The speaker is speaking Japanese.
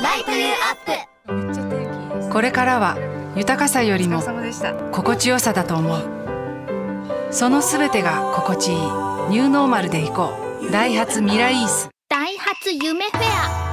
ライトアップ。これからは豊かさよりも心地よさだと思う。そのすべてが心地いい。ニューノーマルでいこう。ダイハツミライース。ダイハツ夢フェア。